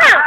Ah!